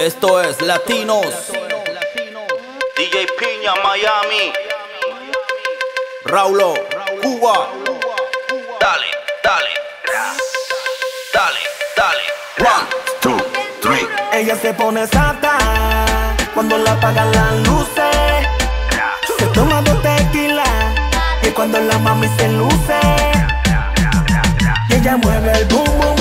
Esto es Latinos. DJ Piña, Miami. Raulo, Cuba. Dale, dale. Dale, dale. One, two, three. Ella se pone sata cuando la apagan las luces. Se toma dos tequila y cuando la mami se luce. Y ella mueve el boom boom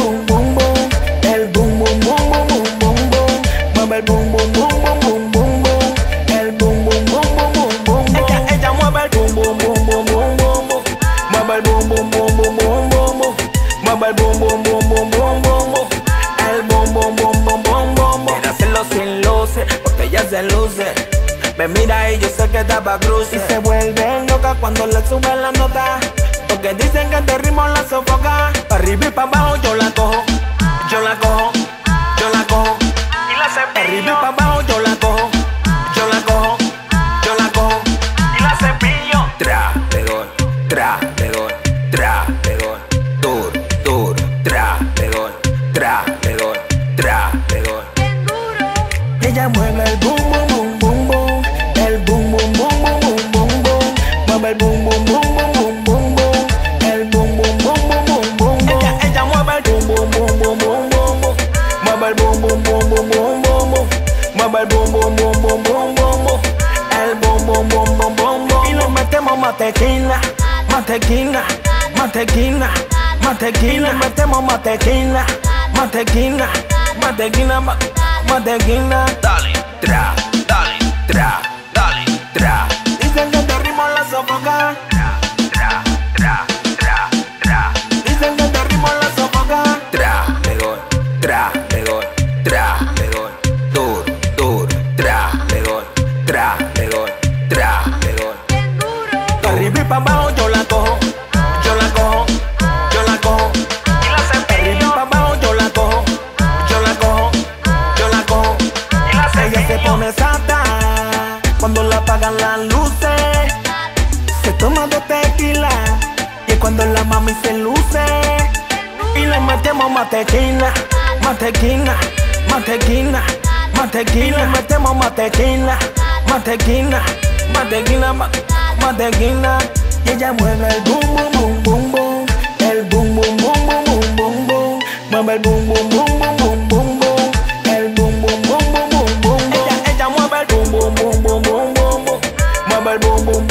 el boom boom boom boom boom boom boom, mueve el boom boom boom boom boom boom boom, el boom boom boom boom boom boom boom. Hacerlo sin luces, porque ella se luce. Me mira y yo sé que estaba cruz Y se vuelve loca cuando le sube la nota Porque dicen que este ritmo la sofoca Pa' arriba y pa' abajo yo la cojo más tequila Y le metemos tequila, más más tequila Dale, Tra, dale, tra, dale. tra, Dicen que este ritmo la sofoca cuando la mami se luce Y le metemos más tequila Más tequila Y le metemos tequila Más, más tequila Y ella mueve el boom boom boom boom boom El boom boom boom boom boom boom boom Mueve el boom boom boom boom boom boom boom El boom boom boom boom boom boom Ella, ella mueve el boom boom boom boom boom boom boom Mueve el boom boom boom boom boom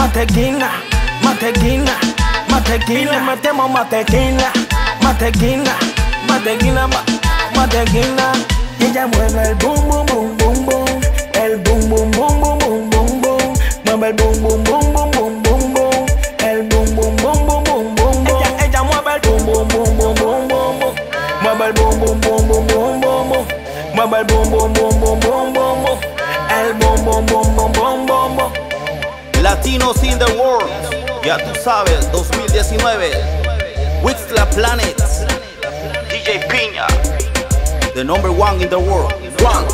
más tequila. Y le metemos tequila, más, más tequila. Y ella mueve el boom boom boom boom boom, el boom boom boom boom boom boom boom, mueve el boom boom boom boom boom boom boom, el boom boom boom boom boom boom. Ella, ella mueve el boom boom boom boom boom boom mueve el boom boom boom boom boom boom mueve el boom boom boom boom boom boom boom, el boom boom boom boom boom boom boom. Latinos in the world. Ya tú sabes, 2019. Wixla Planet. DJ Piña. The number one in the world. One,